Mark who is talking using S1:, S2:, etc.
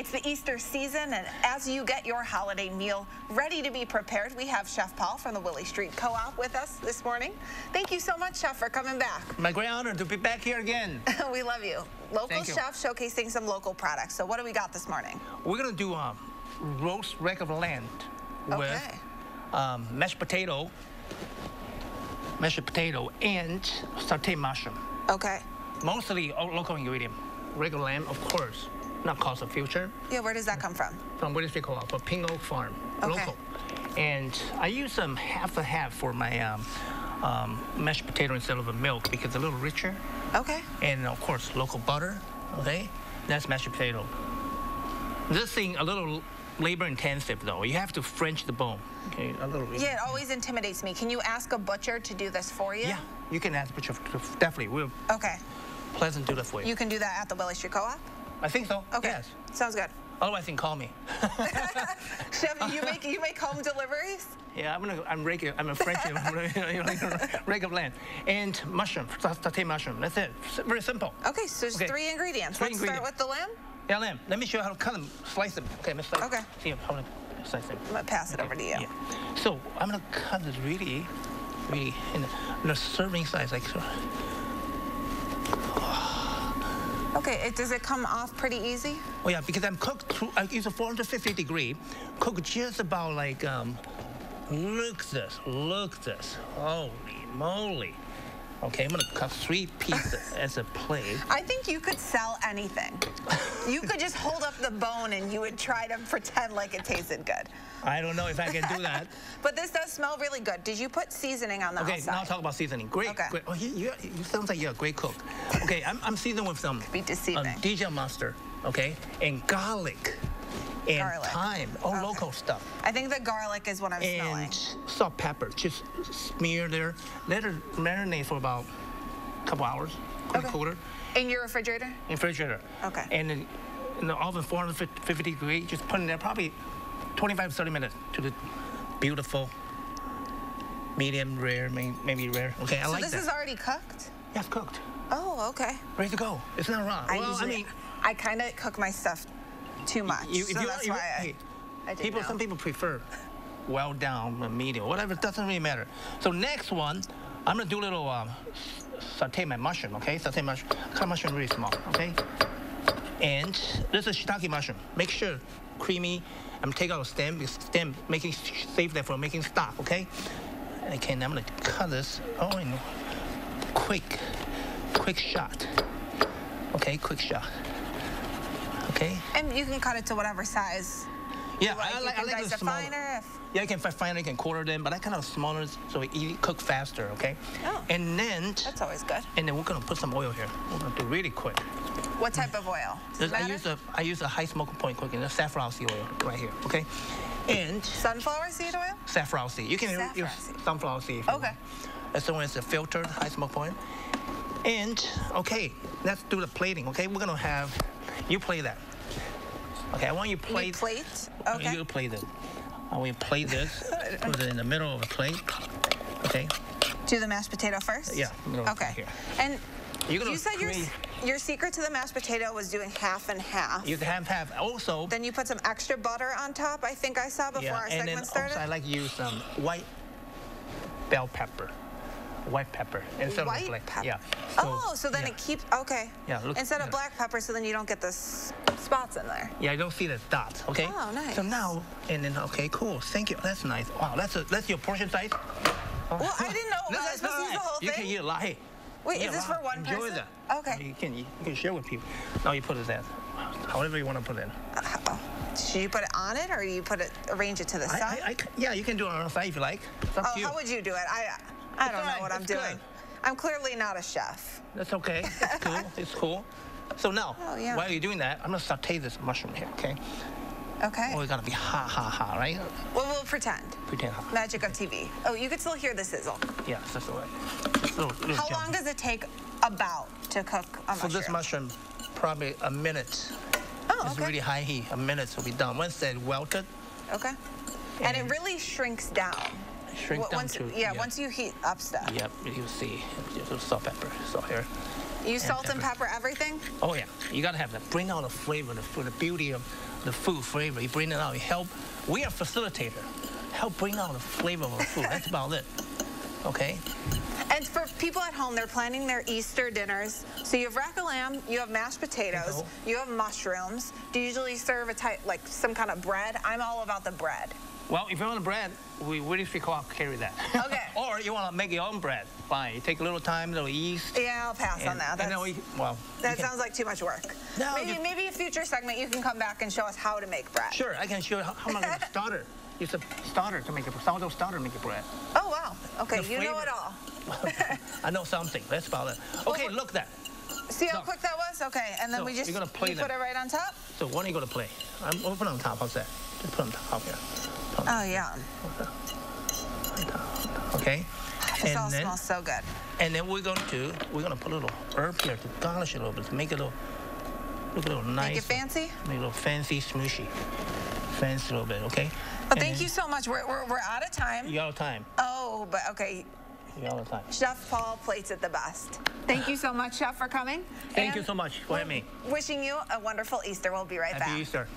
S1: It's the Easter season, and as you get your holiday meal ready to be prepared, we have Chef Paul from the Willy Street Co-op with us this morning. Thank you so much, Chef, for coming back.
S2: My great honor to be back here again.
S1: we love you. Local
S2: you.
S1: chef showcasing some local products. So what do we got this morning?
S2: We're gonna do um, roast regular land with
S1: Okay.
S2: um, mashed potato, mashed potato, and sauteed mushroom.
S1: Okay.
S2: Mostly local ingredient. Regular lamb, of course, not cost of future.
S1: Yeah, where does that come from?
S2: From what is it called? From Ping Oak Farm,
S1: Okay.
S2: local. And I use um, half a half for my um, um, mashed potato instead of a milk because it's a little richer.
S1: Okay.
S2: and of course local butter. Okay, that's mashed potato. This thing a little labor intensive though. You have to French the bone. Okay, a little.
S1: Yeah, it always intimidates me. Can you ask a butcher to do this for you?
S2: Yeah, you can ask, but you definitely we'll
S1: Okay.
S2: pleasant do that for you.
S1: You can do that at the Willy Street Co-op?
S2: I think so.
S1: Okay.
S2: Yes.
S1: Sounds good.
S2: Otherwise, you can call me.
S1: Chef, you make you make home deliveries?
S2: yeah, I'm gonna. I'm regular. I'm a French. regular land and mushroom, sauteed mushroom. That's it. Very simple.
S1: Okay, so there's
S2: Okay.
S1: three ingredients.
S2: Three
S1: Let's start
S2: ingredients.
S1: with the lamb.
S2: Yeah, lamb. Let me show you how to cut them, slice them. Okay, let's slice.
S1: Okay.
S2: See how to slice them.
S1: I'm gonna pass it over to you.
S2: Yeah. So I'm gonna cut this really, really in the, in the serving size, like so. Oh.
S1: Okay, it, does it come off pretty easy?
S2: Oh yeah, because I'm cooked through. I use a 450 degree, cook just about like um. Look this, look this. Holy moly. Okay, I'm gonna cut three pieces as a plate.
S1: I think you could sell anything. You could just hold up the bone and you would try to pretend like it tasted good.
S2: I don't know if I can do that.
S1: But this does smell really good. Did you put seasoning on the
S2: Okay,
S1: outside?
S2: now talk about seasoning. Great,
S1: Okay.
S2: great. Oh, you, you, you sounds like you're a great cook. Okay, I'm, I'm seasoning with some
S1: be deceiving.
S2: um, Dijon mustard, okay, and garlic, and
S1: Garlic.
S2: thyme, oh, all
S1: Okay.
S2: local stuff,
S1: I think the garlic is what I'm smelling.
S2: and salt, pepper. Just smear there. Let it marinate for about a couple hours,
S1: Okay.
S2: cooler,
S1: In your refrigerator?
S2: in refrigerator.
S1: Okay.
S2: And then in the oven, 450 degree, just put in there probably 25, 30 minutes to the beautiful, medium rare, may- maybe rare. Okay, I like
S1: so
S2: like
S1: this is already cooked?
S2: Yes, cooked.
S1: Oh, okay.
S2: Ready to go. It's not raw.
S1: I
S2: well, I mean,
S1: I kind of cook my stuff too much.
S2: you,
S1: so
S2: you,
S1: that's
S2: you
S1: why
S2: hey,
S1: I,
S2: people,
S1: know.
S2: some people prefer well down, medium, whatever. It doesn't really matter. So next one, I'm gonna do a little um, saute my mushroom. Okay, saute mushroom. Cut mushroom really small. Okay. And this is shiitake mushroom. Make sure creamy. I'm take out the stem. because Stem making save that for making stock. Okay. And again, I'm gonna cut this. Oh, in quick, quick shot. Okay, quick shot. Okay.
S1: And you can cut it to whatever size.
S2: Yeah,
S1: like.
S2: I like, I like the
S1: it
S2: smaller.
S1: finer. If,
S2: Yeah, you can fi- finer, you can quarter them, but I kind of smaller so it cook faster, okay?
S1: Oh.
S2: And then,
S1: that's always good.
S2: and then we're gonna put some oil here. We're gonna do really quick.
S1: What type of oil? Does
S2: I use a I use a high smoke point cooking, a safflower seed oil right here, okay? And
S1: Sunflower seed oil?
S2: safflower seed. You can
S1: Safflower
S2: use
S1: seed.
S2: sunflower seed.
S1: Okay.
S2: As long as it's a filtered, high smoke point. And okay, let's do the plating. Okay, we're gonna have you play that. Okay, I want you to
S1: You
S2: plate.
S1: need plate?
S2: I
S1: Okay.
S2: want you to plate it. I want you to plate this. put it in the middle of a plate. Okay.
S1: Do the mashed potato first?
S2: Yeah,
S1: Okay.
S2: here.
S1: And you said your, your secret to the mashed potato was doing half and half.
S2: You have have also.
S1: then you put some extra butter on top, I think I saw before
S2: yeah,
S1: our
S2: and
S1: segment
S2: then
S1: started.
S2: also I like to use some white bell pepper, white pepper instead
S1: White
S2: of black.
S1: pepper.
S2: Yeah.
S1: oh, so then
S2: yeah.
S1: it keeps, okay.
S2: Yeah, look-
S1: Instead of
S2: yeah.
S1: black pepper, so then you don't get the spots in there.
S2: Yeah, I don't see the dots. Okay.
S1: Oh, nice.
S2: So now and then okay, cool. Thank you. That's nice. Wow, that's a, that's your portion size.
S1: Well, I didn't know. Was
S2: no,
S1: I supposed to use the whole
S2: You can eat a lot. Hey.
S1: Wait,
S2: yeah,
S1: is this
S2: wow,
S1: for one
S2: Enjoy
S1: person?
S2: that.
S1: Okay.
S2: You can you can share with people. Now you put it there. However you want to put it.
S1: Uh, Should you put it on it, or you put it, arrange it to the
S2: I,
S1: side?
S2: I, I yeah, you can do it on the side if you like.
S1: Oh,
S2: to you.
S1: how would you do it? I, I don't know
S2: alright,
S1: what I'm
S2: it's
S1: doing.
S2: good.
S1: I'm clearly not a chef.
S2: That's okay. It's cool. it's cool. So now,
S1: Oh, yeah.
S2: while you're doing that, I'm gonna saute this mushroom here, okay?
S1: Okay.
S2: Oh, it's gotta be hot, hot, hot, right?
S1: Well, we'll pretend.
S2: Pretend hot.
S1: Magic of TV. Oh, you can still hear the sizzle.
S2: Yeah, that's all right. Little, little
S1: How
S2: jump.
S1: long does it take about to cook a
S2: For
S1: mushroom?
S2: this mushroom, probably a minute.
S1: Oh,
S2: It's
S1: okay.
S2: really high heat. A minute will be done. Once that welted,
S1: Okay. And it really shrinks down.
S2: Shrink down
S1: once,
S2: to
S1: yeah, once you heat up stuff.
S2: Yep, you see, just salt, pepper, salt here.
S1: You salt and
S2: pepper.
S1: pepper everything?
S2: Oh yeah, you gotta have that. Bring out the flavor, the, the beauty of, the food flavor. You bring it out. You help. We are facilitator. Help bring out the flavor of the food. That's about it. Okay.
S1: And for people at home, they're planning their Easter dinners. So you have rack of lamb, you have mashed potatoes,
S2: uh-huh.
S1: you have mushrooms. Do you usually serve a type like some kind of bread? I'm all about the bread.
S2: Well, if you want bread, we really free co-op carry that.
S1: Okay.
S2: or you want to make your own bread. Fine. Take a little time, a little yeast.
S1: Yeah, I'll pass on
S2: and-
S1: that.
S2: and
S1: That's,
S2: then we, well,
S1: that sounds like too much work.
S2: No,
S1: maybe
S2: you-
S1: maybe a future segment you can come back and show us how to make bread.
S2: Sure, I can show you how, how much a starter. It's a starter to make a sourdough starter to make a bread.
S1: Oh wow. Okay, you know it all.
S2: I know something. That's about it. Okay,
S1: we're-
S2: look that.
S1: See how
S2: So-
S1: quick that was? Okay, and then
S2: so
S1: we just
S2: you're gonna play
S1: you put it right on top.
S2: So are you gonna play? I'm gonna put it on top. How's that? Just put it on top here. It
S1: Oh yeah.
S2: on. Okay.
S1: This all
S2: then
S1: smells so good.
S2: and then we're gonna do we're gonna put a little herb here to garnish it a little bit to make it a little look a little nice.
S1: Make it fancy.
S2: Make it a little fancy, smooshy. Fancy a little bit. Okay.
S1: Well, thank you so much. We're, we're, we're out of time.
S2: You out of time.
S1: Oh, but okay.
S2: You out of time.
S1: Chef Paul plates it the best. Thank you so much, Chef, for coming.
S2: Thank you so much for having me.
S1: Wishing you a wonderful Easter. We'll be right
S2: Happy
S1: back.
S2: Easter.